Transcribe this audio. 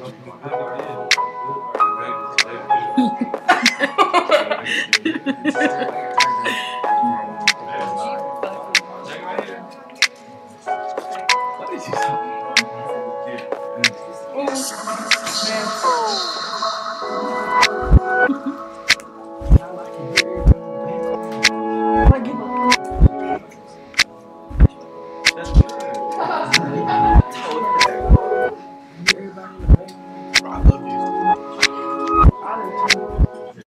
What is this? Oh,